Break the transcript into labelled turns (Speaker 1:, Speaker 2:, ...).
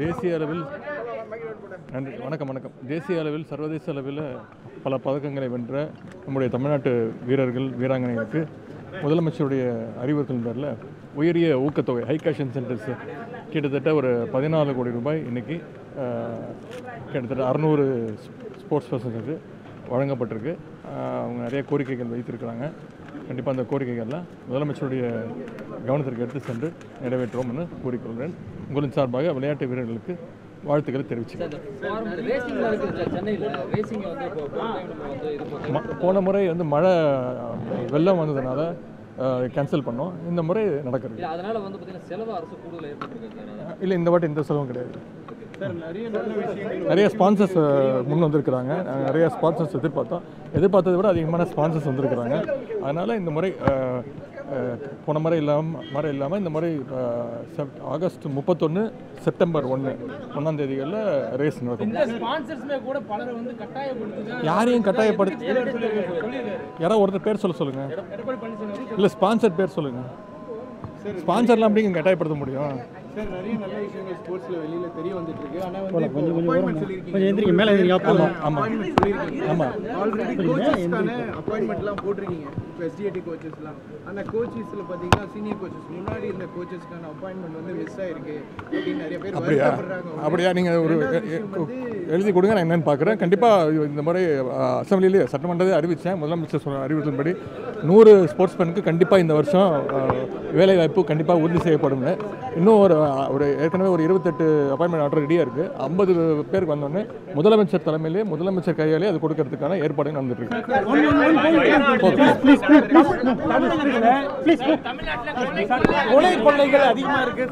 Speaker 1: தேசிய அளவில் நன்றி. வணக்கம் வணக்கம். தேசிய அளவில் சர்வதேச அளவில் பல பதக்கங்களை வென்ற நம்முடைய தமிழ்நாட்டு வீரர்கள் வீராங்கனைகளுக்கு முதலமைச்சருடைய அறிவுறுத்தல் பேரில் உயரிய ஊக்கத்தொகை ஹை கேஷ் இன்சென்டிவ்ஸ் கிட்டத்தட்ட ஒரு பதினாலு கோடி ரூபாய் இன்றைக்கி கிட்டத்தட்ட அறநூறு ஸ்போர்ட்ஸ் பர்சனுக்கு வழங்கப்பட்டிருக்கு. அவங்க நிறைய கோரிக்கைகள் வைத்திருக்கிறாங்க. கண்டிப்பாக அந்த கோரிக்கைகள்லாம் முதலமைச்சருடைய கவனத்திற்கு எடுத்து சென்று நிறைவேற்றுவோம் என்று கூறிக்கொள்கிறேன். உங்களின் சார்பாக விளையாட்டு வீரர்களுக்கு வாழ்த்துக்களை தெரிவிச்சுக்கிறேன்.
Speaker 2: போன
Speaker 1: முறை வந்து மழை வெள்ளம் வந்ததுனால கேன்சல் பண்ணோம். இந்த முறை நடக்கிறது.
Speaker 2: இல்ல அதனால வந்து பார்த்தீங்கன்னா செலவு அரசு கூடுதல் ஏற்பட்டிருக்கு சார்
Speaker 1: இல்லை இந்த வாட்டி இந்த செலவும் கிடையாது. நிறைய ஸ்பான்சர்ஸ் முன் வந்திருக்கிறாங்க. நாங்கள் நிறைய ஸ்பான்சர்ஸ் எதிர்பார்த்தோம். எதிர்பார்த்ததை விட அதிகமான ஸ்பான்சர்ஸ் வந்திருக்கிறாங்க. அதனால் இந்த முறை போன முறை இல்லாமல் முறை இல்லாமல் இந்த முறை அஹ், செப்- ஆகஸ்ட் முப்பத்தொன்று செப்டம்பர் ஒன்று ஒன்றாம் தேதிகளில் ரேஸ் நடக்கும். யாரையும் கட்டாயப்படுத்தி யாராவது ஒருத்தர் பேர் சொல்ல சொல்லுங்கள் இல்லை ஸ்பான்சர் பேர் சொல்லுங்கள் ஸ்பான்சர்லாம் அப்படிங்க கட்டாயப்படுத்த முடியும்?
Speaker 3: சார் நிறைய நல்ல விஷயங்கள் ஸ்போர்ட்ஸ்ல வெளியில தெரிய வந்துட்டு இருக்கு. ஆனா வந்து கொஞ்சம் கொஞ்சம்
Speaker 4: கொஞ்சம் எந்திரிங்க மேலே
Speaker 3: ஆல்ரெடி கோச்சஸ்க்கான அப்பாயின்மெண்ட்லாம் போட்டிருக்கீங்க. இப்போ எஸ்டிஏடி கோச்சஸ்லாம் ஆனா கோச்சஸ்ல பாத்தீங்கன்னா சீனியர் கோச்சஸ் முன்னாடி இருந்த கோச்சஸ்க்கான அப்பாயின்மெண்ட் வந்து மிஸ் ஆயிருக்கு. அப்படின்னு நிறைய பேர்
Speaker 1: அப்படியா? அப்படியா? நீங்கள் ஒரு எழுதி கொடுங்க நான் என்னன்னு பார்க்குறேன் கண்டிப்பாக இந்த முறை அஹ், அசெம்பிளிலே சட்டமன்றத்தை அறிவித்தேன் முதலமைச்சர் சொன்ன அறிவித்தன்படி நூறு ஸ்போர்ட்ஸ்மேனுக்கு கண்டிப்பாக இந்த வருஷம் வேலைவாய்ப்பு கண்டிப்பாக உறுதி செய்யப்படும்னு. இன்னும் ஒரு ஒரு ஏற்கனவே ஒரு இருபத்தெட்டு அப்பாயின்மெண்ட் ஆர்டர் ரெடியாக இருக்குது ஐம்பது பேருக்கு வந்தோடனே முதலமைச்சர் தலைமையிலே முதலமைச்சர் கையாலே அது கொடுக்கறதுக்கான ஏற்பாடு நடந்துட்டு இருக்கு
Speaker 5: கொலை கொள்ளைகள் அதிகமாக இருக்கு